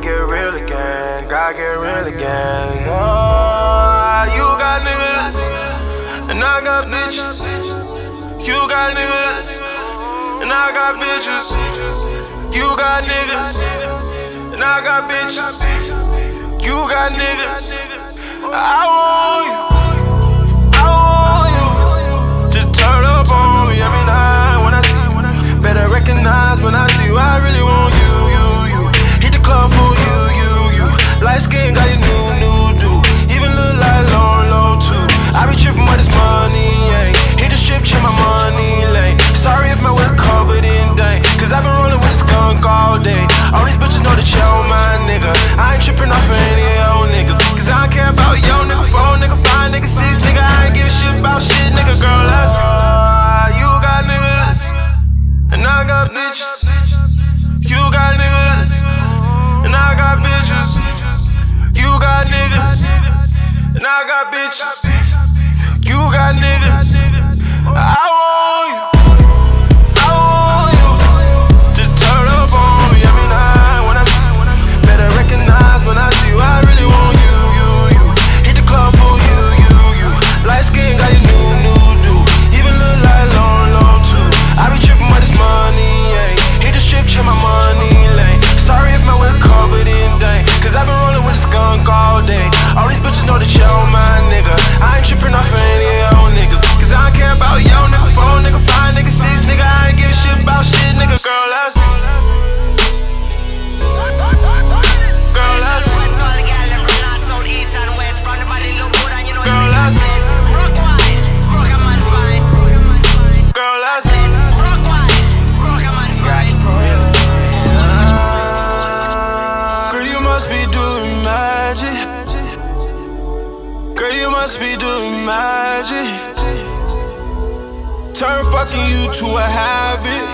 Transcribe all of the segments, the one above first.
I get real again. Oh, you got niggas, and I got bitches. You got niggas, and I got bitches. You got niggas, and I got bitches. You got niggas. I want you. I want you to turn up on me every night when I see you. Better recognize when I see you. I really want you, you, you. Hit the club for. Light skin got you new, new, do. Even look like Lauren London too. I be tripping with this money, yeah. Hit the strip, check my money lane. Sorry if my whip covered in dank. Cause I've been rolling with skunk all day. All these bitches know that you my nigga. I ain't tripping off of any old niggas. Cause I don't care about yo nigga, four nigga, five nigga, six nigga. I ain't give a shit about shit, nigga, girl. That's you got niggas, and I got bitches. Niggas, and I got bitches. Must be doing magic. Turn fucking you to a habit.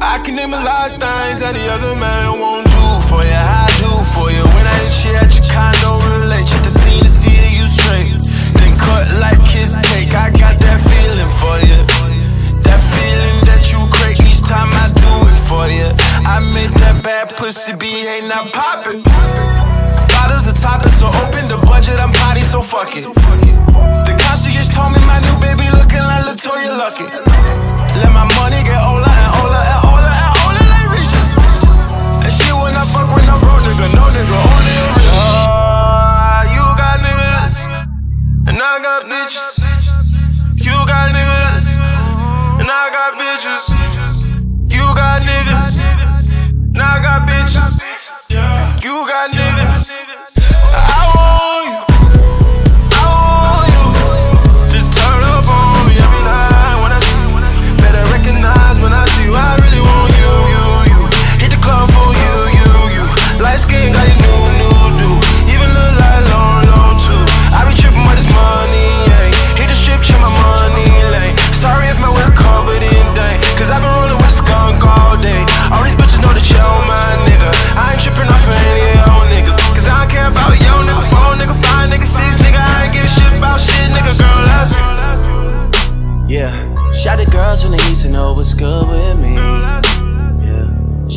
I can name a lot of things that the other man won't do for you. I do for you. When I hit shit at your condo, relate. Check the scene to see you straight. Then cut like kiss cake. I got that feeling for you. That feeling that you crave each time I do it for you. I made that bad pussy be ain't not poppin'. And I got bitches.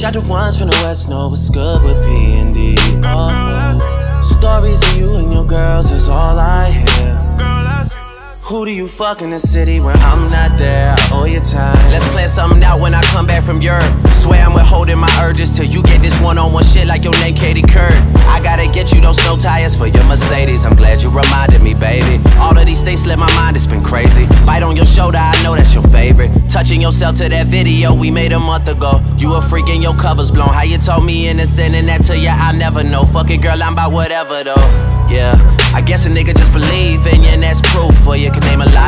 Shout the ones from the west know what's good with P and D. Oh. Stories of you and your girls is all I hear. Who do you fuck in the city when I'm not there? I owe you time. Let's plan something out when I come back from Europe. Swear I'm withholding my urges till you get this one on one shit like your name Katie Couric. I gotta get you those tires for your Mercedes. I'm glad you reminded me, baby. All of these things slip my mind, it's been crazy. Bite on your shoulder, I know that's your favorite. Touching yourself to that video we made a month ago. You a freak and your covers blown. How you told me innocent and that to you, I never know. Fuck it, girl, I'm about whatever though. Yeah, I guess a nigga just believe in you and that's proof for you. Can name a lot